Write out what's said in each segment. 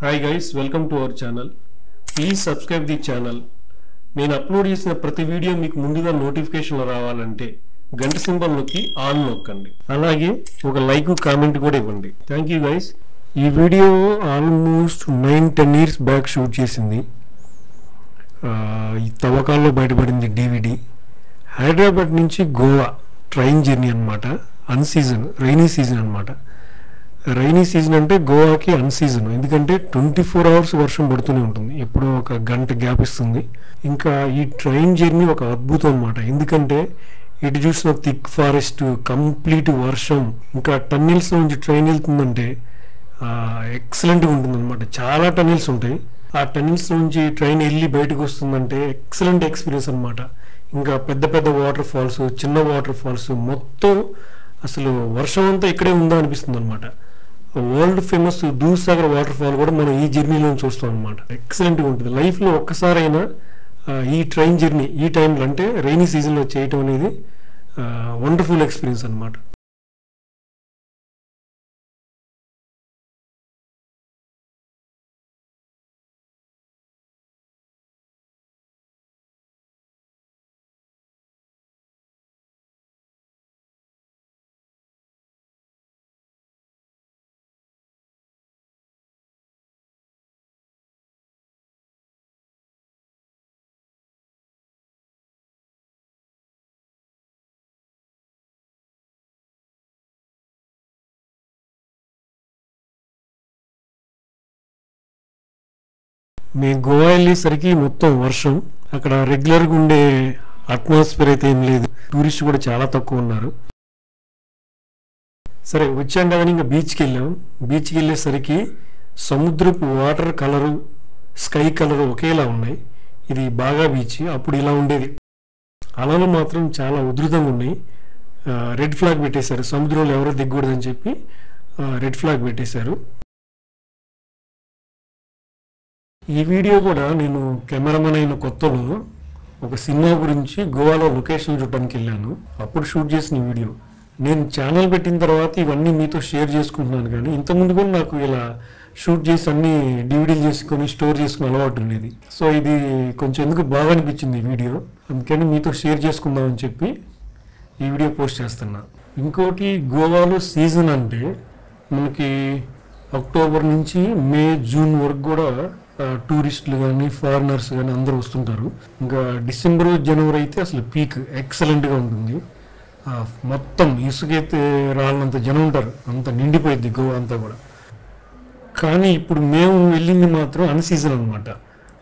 Hi guys welcome to our channel please subscribe the channel నేను upload చేసిన ప్రతి video మీకు ముందుగా నోటిఫికేషన్ రావాలంటే గంట సింబల్ నొక్కి ఆన్ నొక్కండి. అలాగే ఒక లైక్ కామెంట్ కూడా ఇవ్వండి. థ్యాంక్ యూ గైస్ ఈ video almost nine ten years back shoot చేసింది. ఈ తవ్వకాల్లో బయటపడింది డివిడి హైదరాబాద్ నుంచి గోవా ట్రైన్ జర్నీ అనమాట అన్ సీజన్ రైనీ సీజన్ అనమాట రైనీ సీజన్ అంటే గోవాకి అన్ సీజన్ ఎందుకంటే ట్వంటీ ఫోర్ అవర్స్ వర్షం పడుతూనే ఉంటుంది. ఎప్పుడో ఒక గంట గ్యాప్ ఇస్తుంది. ఇంకా ఈ ట్రైన్ జర్నీ ఒక అద్భుతం అనమాట ఎందుకంటే ఇటు చూసిన థిక్ ఫారెస్ట్ కంప్లీట్ వర్షం ఇంకా టన్నెల్స్ నుంచి ట్రైన్ వెళ్తుందంటే ఎక్సలెంట్గా ఉంటుంది అనమాట చాలా టన్నెల్స్ ఉంటాయి. ఆ టన్నెల్స్ నుంచి ట్రైన్ వెళ్ళి బయటకు వస్తుందంటే ఎక్సలెంట్ ఎక్స్పీరియన్స్ అనమాట ఇంకా పెద్ద పెద్ద వాటర్ ఫాల్స్ చిన్న వాటర్ ఫాల్స్ మొత్తం అసలు వర్షం అంతా ఇక్కడే ఉందా అనిపిస్తుంది అనమాట world famous Dudhsagar water fall కూడా మనం ఈ జర్నీలో చూస్తాం అనమాట ఎక్సలెంట్గా ఉంటుంది. లైఫ్లో ఒక్కసారైనా ఈ ట్రైన్ జర్నీ ఈ టైంలో అంటే రైనీ సీజన్లో చేయటం అనేది వండర్ఫుల్ ఎక్స్పీరియన్స్ అనమాట మేము గోవా వెళ్ళేసరికి మొత్తం వర్షం. అక్కడ రెగ్యులర్గా ఉండే అట్మాస్ఫియర్ అయితే ఏం లేదు. టూరిస్ట్ కూడా చాలా తక్కువ ఉన్నారు. సరే వచ్చాం కదా ఇంకా బీచ్కి వెళ్ళాం. బీచ్కి వెళ్ళేసరికి సముద్రపు వాటర్ కలరు స్కై కలర్ ఒకేలా ఉన్నాయి. ఇది బాగా బీచ్ అప్పుడు ఇలా ఉండేది. అలలు మాత్రం చాలా ఉధృతంగా ఉన్నాయి. రెడ్ ఫ్లాగ్ పెట్టేశారు. సముద్రంలో ఎవరో దిగకూడదని చెప్పి రెడ్ ఫ్లాగ్ పెట్టేశారు. ఈ వీడియో కూడా నేను కెమెరామెన్ అయిన కొత్తలో ఒక సినిమా గురించి గోవాలో లొకేషన్ చూడడానికి వెళ్ళాను. అప్పుడు షూట్ చేసిన వీడియో. నేను ఛానల్ పెట్టిన తర్వాత ఇవన్నీ మీతో షేర్ చేసుకుంటున్నాను కానీ ఇంతకుముందు కూడా నాకు ఇలా షూట్ చేసి అన్ని డివిడీలు చేసుకొని స్టోర్ చేసుకుని అలవాటు ఉండేది. సో ఇది కొంచెం ఎందుకు బాగా అనిపించింది ఈ వీడియో? అందుకని మీతో షేర్ చేసుకుందామని చెప్పి ఈ వీడియో పోస్ట్ చేస్తున్నా. ఇంకోటి గోవాలో సీజన్ అంటే మనకి అక్టోబర్ నుంచి మే జూన్ వరకు కూడా టూరిస్టులు కానీ ఫారినర్స్ కానీ అందరూ వస్తుంటారు. ఇంకా డిసెంబర్ జనవరి అయితే అసలు పీక్ ఎక్సలెంట్గా ఉంటుంది. మొత్తం ఇసుకైతే రాళ్ళంత జనం ఉంటారు. అంత నిండిపోయింది గోవా అంతా కూడా. కానీ ఇప్పుడు మేము వెళ్ళింది మాత్రం అన్ సీజన్ అనమాట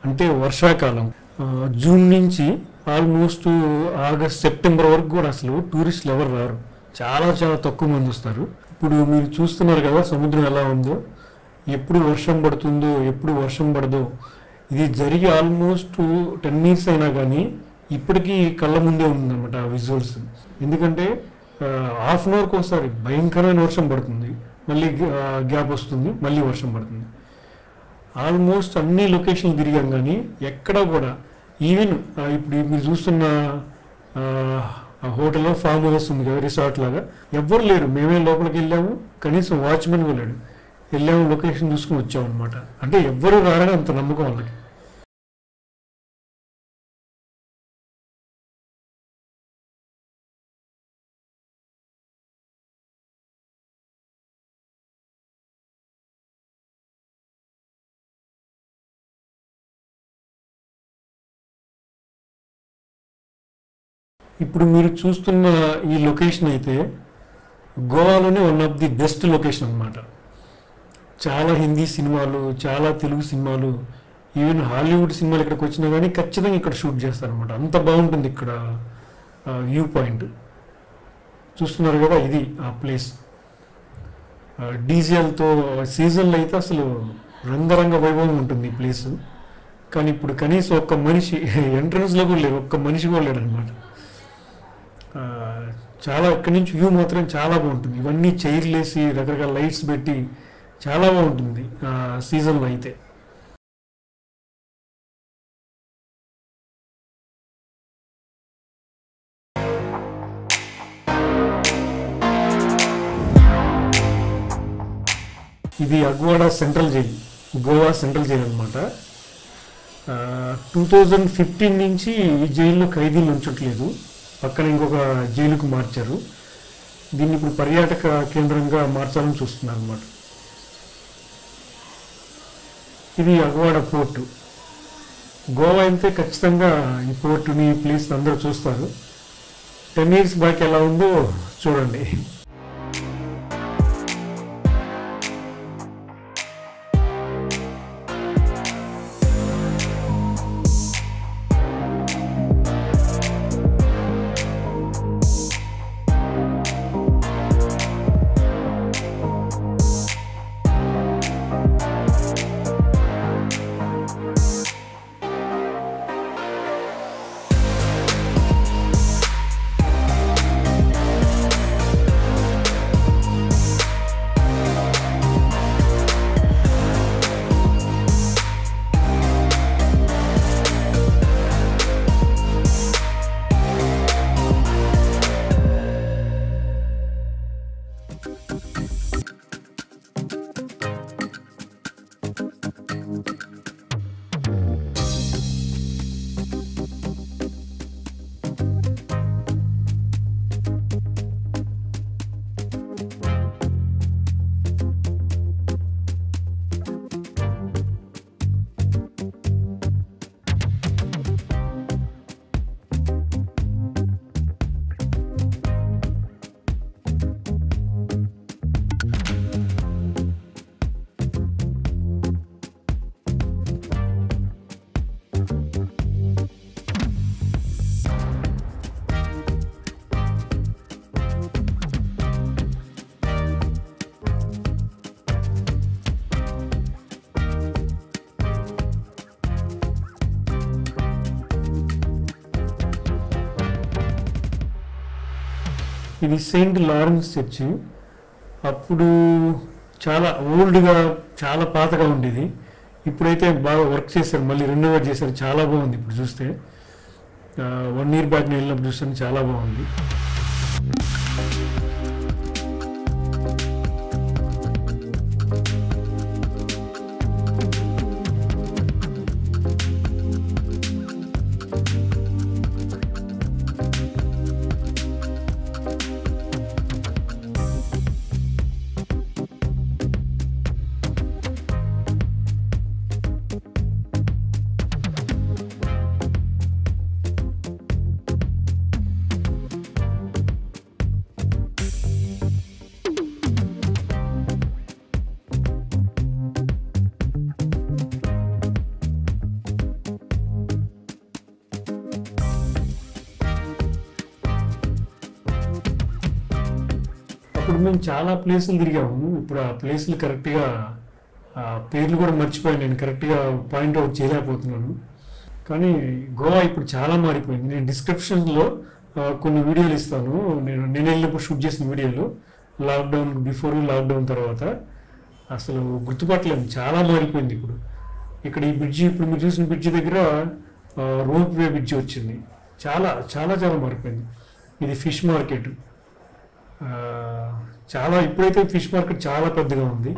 అంటే వర్షాకాలం. జూన్ నుంచి ఆల్మోస్ట్ ఆగస్ట్ సెప్టెంబర్ వరకు కూడా అసలు టూరిస్టులు ఎవరు రారు. చాలా చాలా తక్కువ మంది వస్తారు. ఇప్పుడు మీరు చూస్తున్నారు కదా సముద్రం ఎలా ఉందో. ఎప్పుడు వర్షం పడుతుందో ఎప్పుడు వర్షం పడదో ఇది జరిగి ఆల్మోస్ట్ టెన్ ఇయర్స్ అయినా కానీ ఇప్పటికీ కళ్ళ ముందే ఉందన్నమాట ఆ విజువల్స్ ఎందుకంటే హాఫ్ అన్ అవర్కి ఒకసారి భయంకరమైన వర్షం పడుతుంది. మళ్ళీ గ్యాప్ వస్తుంది మళ్ళీ వర్షం పడుతుంది. ఆల్మోస్ట్ అన్ని లొకేషన్లు తిరిగాం కానీ ఎక్కడ కూడా ఈవెన్ ఇప్పుడు మీరు చూస్తున్న హోటల్లో ఫామ్ హౌస్ ఉంది కదా రిసార్ట్ లాగా ఎవ్వరు లేరు. మేమే లోపలికి వెళ్ళాము కనీసం వాచ్మెన్ వెళ్ళాడు వెళ్ళాము లొకేషన్ చూసుకుని వచ్చాము అనమాట అంటే ఎవ్వరూ రారని అంత నమ్మకం వాళ్ళకి. ఇప్పుడు మీరు చూస్తున్న ఈ లొకేషన్ అయితే గోవాలోనే one of the best location అన్నమాట. చాలా హిందీ సినిమాలు చాలా తెలుగు సినిమాలు ఈవెన్ హాలీవుడ్ సినిమాలు ఇక్కడికి వచ్చినా కానీ ఖచ్చితంగా ఇక్కడ షూట్ చేస్తారనమాట అంత బాగుంటుంది ఇక్కడ వ్యూ పాయింట్. చూస్తున్నారు కదా ఇది ఆ ప్లేస్. డీజిల్తో సీజన్లో అయితే అసలు రంగరంగ వైభవం ఉంటుంది ఈ ప్లేస్. కానీ ఇప్పుడు కనీసం ఒక్క మనిషి ఎంట్రన్స్లో కూడా లేరు ఒక్క మనిషి కూడా లేడనమాట చాలా ఇక్కడి నుంచి వ్యూ మాత్రం చాలా బాగుంటుంది. ఇవన్నీ చైర్లు వేసి రకరకాల లైట్స్ పెట్టి చాలా బాగుంటుంది సీజన్లో అయితే. ఇది Aguada central jail Goa central jail అనమాట టూ థౌజండ్ ఫిఫ్టీన్ నుంచి ఈ జైల్లో ఖైదీలు ఉంచట్లేదు. పక్కన ఇంకొక జైలుకు మార్చారు. దీన్ని ఇప్పుడు పర్యాటక కేంద్రంగా మార్చాలని చూస్తున్నారు అనమాట ఇది అగవాడ పోర్టు. గోవా అయితే ఖచ్చితంగా ఈ పోర్టుని ఈ అందరూ చూస్తారు. టెన్ ఇయర్స్ బ్యాక్ ఎలా ఉందో చూడండి. ఇది సెయింట్ లారెన్స్ చర్చి అప్పుడు చాలా ఓల్డ్గా చాలా పాతగా ఉండేది. ఇప్పుడైతే బాగా వర్క్ చేశారు మళ్ళీ రెన్యూవేట్ చేశారు చాలా బాగుంది. ఇప్పుడు చూస్తే వన్ ఇయర్ బ్యాక్ నేను వెళ్ళినప్పుడు చూస్తాను చాలా బాగుంది. మనం చాలా ప్లేసులు తిరిగాము. ఇప్పుడు ఆ ప్లేసులు కరెక్ట్గా పేర్లు కూడా మర్చిపోయాను నేను. కరెక్ట్గా పాయింట్ అవుట్ చేయలేకపోతున్నాను. కానీ గోవా ఇప్పుడు చాలా మారిపోయింది. నేను డిస్క్రిప్షన్లో కొన్ని వీడియోలు ఇస్తాను. నేను నేను వెళ్ళినప్పుడు షూట్ చేసిన వీడియోలు లాక్డౌన్ బిఫోర్ లాక్డౌన్ తర్వాత. అసలు గుర్తుపట్టలేము చాలా మారిపోయింది ఇప్పుడు. ఇక్కడ ఈ బ్రిడ్జి ఇప్పుడు మీరు చూసిన బ్రిడ్జి దగ్గర రోప్ వే బ్రిడ్జి వచ్చింది. చాలా చాలా చాలా మారిపోయింది. ఇది ఫిష్ మార్కెట్ చాలా ఇప్పుడైతే ఫిష్ మార్కెట్ చాలా పెద్దగా ఉంది.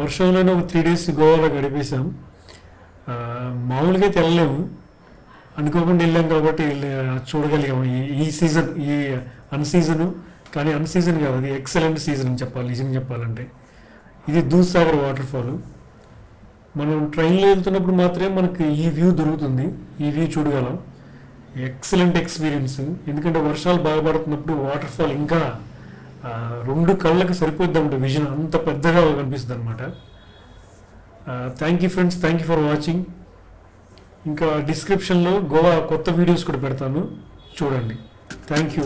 వర్షంలోనే ఒక త్రీ డేస్ గోవాలో గడిపేశాం మామూలుగా అయితే వెళ్ళలేము అనుకోకుండా వెళ్ళాం కాబట్టి చూడగలిగాము ఈ ఈ సీజన్ ఈ అన్ సీజను కానీ అన్ సీజన్ కాదు అది ఎక్సలెంట్ సీజన్ అని చెప్పాలి నిజంగా చెప్పాలంటే. ఇది దూద్సాగర్ వాటర్ ఫాల్ మనం ట్రైన్లో వెళ్తున్నప్పుడు మాత్రమే మనకి ఈ వ్యూ దొరుకుతుంది. ఈ వ్యూ చూడగలం. ఎక్సలెంట్ ఎక్స్పీరియన్స్ ఎందుకంటే వర్షాలు బాగా పడుతున్నప్పుడు వాటర్ ఫాల్ ఇంకా రెండు కళ్ళకి సరిపోద్ది విజన్ అంత పెద్దగా కనిపిస్తుంది అనమాట thank you friends thank you for watching ఇంకా డిస్క్రిప్షన్లో గోవా కొత్త వీడియోస్ కూడా పెడతాను. చూడండి. Thank you